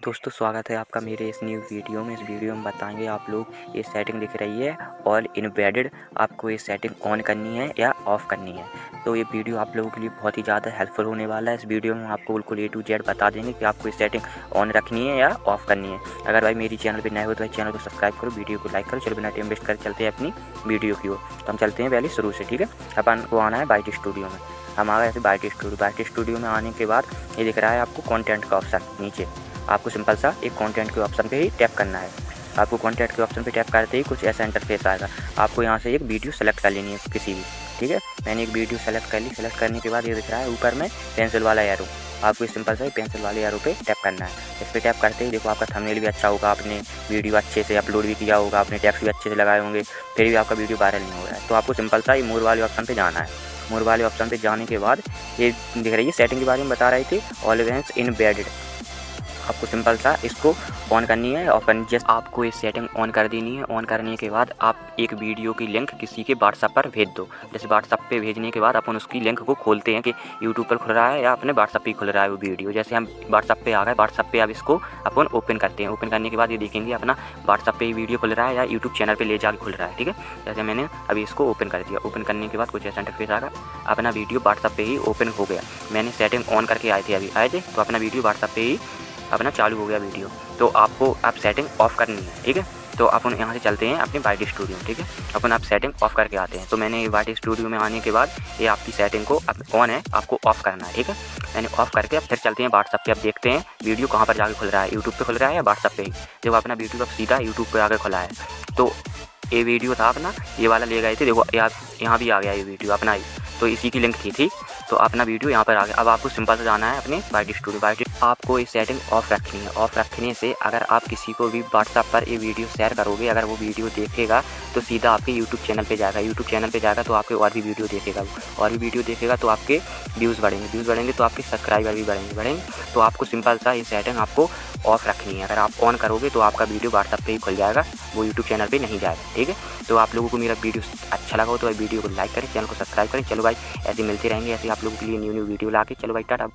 दोस्तों, स्वागत है आपका मेरे इस न्यू वीडियो में। इस वीडियो में बताएँगे आप लोग ये सेटिंग दिख रही है ऑल इनवेडेड आपको ये सेटिंग ऑन करनी है या ऑफ़ करनी है। तो ये वीडियो आप लोगों के लिए बहुत ही ज़्यादा हेल्पफुल होने वाला है। इस वीडियो में आपको बिल्कुल ए टू जेड बता देंगे कि आपको ये सेटिंग ऑन रखनी है या ऑफ़ करनी है। अगर भाई मेरी चैनल पर नए हो तो भाई चैनल को सब्सक्राइब करो वीडियो को लाइक करो, चलो बिना टाइम वेस्ट कर चलते हैं अपनी वीडियो की ओर। तो हम चलते हैं पहले शुरू से, ठीक है? अपन को आना है बाइट स्टूडियो में। हमारा गए बाइट स्टूडियो बाइट स्टूडियो में आने के बाद ये दिख रहा है आपको कॉन्टेंट का ऑप्शन नीचे। आपको सिंपल सा एक कंटेंट के ऑप्शन पे ही टैप करना है। आपको कंटेंट के ऑप्शन पे टैप करते ही कुछ ऐसा इंटरफेस आएगा। आपको यहाँ से एक वीडियो सेलेक्ट कर लेनी है किसी भी, ठीक है? मैंने एक वीडियो सेलेक्ट कर ली। सेलेक्ट करने के बाद ये दिख रहा है ऊपर में पेंसिल वाला एरो आपको इस सिंपल से पेंसिल वाले एरो पे टैप करना है। इस पर टैप करते ही देखो आपका थंबनेल भी अच्छा होगा, आपने वीडियो अच्छे से अपलोड भी किया होगा, आपने टैक्स भी अच्छे से लगाए होंगे, फिर भी आपका वीडियो वायरल नहीं हो रहा है। तो आपको सिंपल सा ये मोर वाले ऑप्शन पर जाना है। मोर वाले ऑप्शन पे जाने के बाद ये दिख रही है सेटिंग के बारे में बता रही थी ऑलवेंस इन बेडेड आपको सिंपल सा इसको ऑन करनी है और करनी जस्ट आपको ये सेटिंग ऑन कर देनी है। ऑन करने के बाद आप एक वीडियो की लिंक किसी के व्हाट्सअप पर भेज दो। जैसे व्हाट्सअप पे भेजने के बाद अपन उसकी लिंक को खोलते हैं कि यूट्यूब पर खुल रहा है या अपने व्हाट्सअप पे खुल रहा है वो वीडियो जैसे हम व्हाट्सअप पर आ गए व्हाट्सअप पर अब इसको अपन ओपन करते हैं। ओपन करने के बाद ये देखेंगे अपना व्हाट्सअप पे वीडियो खुल रहा है या यूट्यूब चैनल पर ले जाकर खुल रहा है, ठीक है? जैसे मैंने अभी इसको ओपन कर दिया। ओपन करने के बाद कुछ ऐसा इंटरफेस आएगा अपना वीडियो व्हाट्सअप पर ही ओपन हो गया। मैंने सेटिंग ऑन करके आए थे अभी, आए थे? तो अपना वीडियो व्हाट्सअप पर ही अपना चालू हो गया वीडियो। तो आपको आप सेटिंग ऑफ़ करनी है, ठीक है? तो अपन यहाँ से चलते हैं अपने वाइट स्टूडियो में ठीक है? अपन आप सेटिंग ऑफ़ करके आते हैं। तो मैंने वाइट स्टूडियो में आने के बाद ये आपकी सेटिंग को ऑन है, आपको ऑफ़ करना है, ठीक है? मैंने ऑफ़ करके अब फिर चलते हैं व्हाट्सअप पे। अब देखते हैं वीडियो कहाँ पर जाकर खुल रहा है। यूट्यूब पे खुल रहा है या व्हाट्सअप पे जब अपना वीडियो अब सीधा यूट्यूब पर आकर खुला है। तो ये वीडियो था अपना। ये वाला ले गए थे। देखो यहाँ भी आ गया ये वीडियो अपना ही। तो इसी की लिंक थी थी। तो अपना वीडियो यहाँ पर आ गया। अब आपको सिंपल से जाना है अपने वाइट स्टूडियो वाइट आपको ये सेटिंग ऑफ़ रखनी है। ऑफ़ रखने से अगर आप किसी को भी व्हाट्सअप पर ये वीडियो शेयर करोगे, अगर वो वीडियो देखेगा तो सीधा आपके यूट्यूब चैनल पर जाएगा। यूट्यूब चैनल पर जाएगा तो आपके और भी वीडियो देखेगा और भी वीडियो देखेगा तो आपके व्यूज़ बढ़ेंगे। व्यूज़ बढ़ेंगे तो आपके सब्सक्राइबर भी बढ़ेंगे। बढ़ेंगे तो आपको सिंपल सा ये सेटिंग आपको ऑफ़ रखनी है। अगर आप ऑन करोगे तो आपका वीडियो व्हाट्सअप पे ही खुल जाएगा। वो यूट्यूब चैनल पर नहीं जाएगा, ठीक है? तो आप लोगों को मेरा वीडियो अच्छा लगा हो तो वीडियो को लाइक करें चैनल को सब्सक्राइब करें। चलो भाई, ऐसे मिलते रहेंगे, ऐसे आप लोगों के लिए न्यू न्यू वीडियो ला के चलो भाई, टाटा।